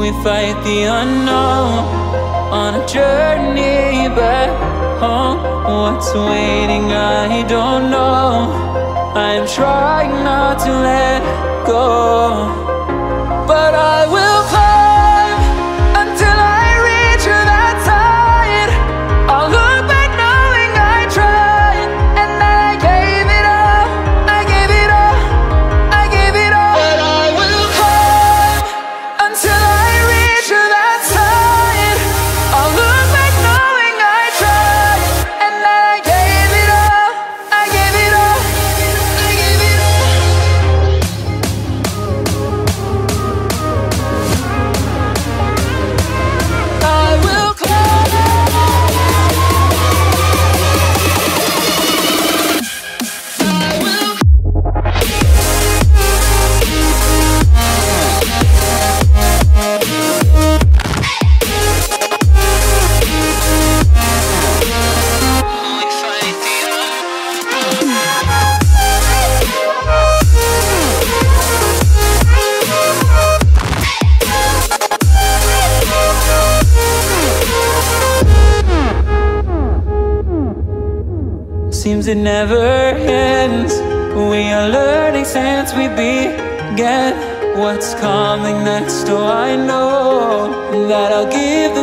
We fight the unknown on a journey back home. Oh, what's waiting, I don't know. I'm trying not to Seems it never ends. We are learning since we began. What's coming next? Oh, I know that I'll give